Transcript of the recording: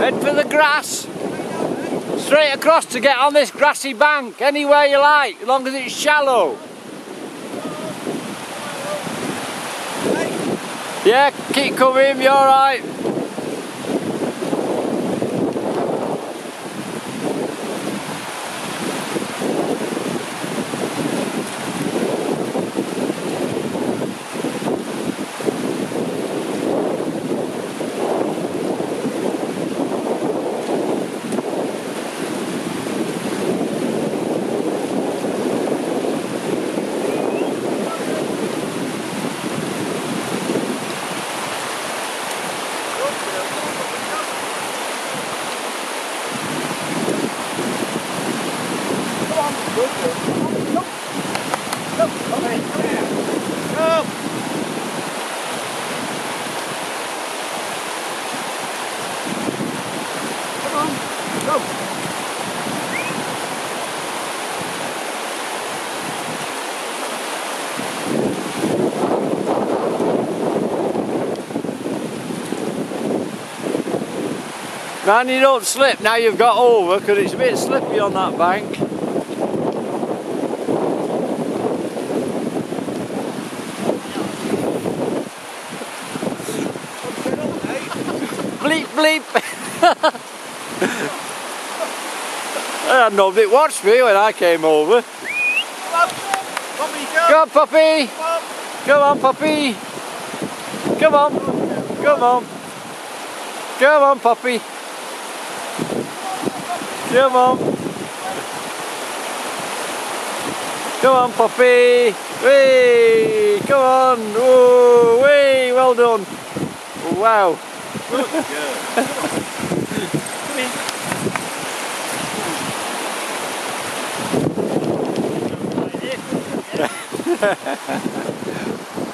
Head for the grass. Straight across to get on this grassy bank, anywhere you like, as long as it's shallow. Yeah, keep coming, you're alright. Man, you don't slip now you've got over because it's a bit slippy on that bank. bleep bleep. I had nobody watched me when I came over. Come on, puppy. Come on, puppy. Come on. Come on. Come on, puppy. Come on. Come on, puppy. Whee! Come on. Whoa, whee! Well done. Wow. Come in.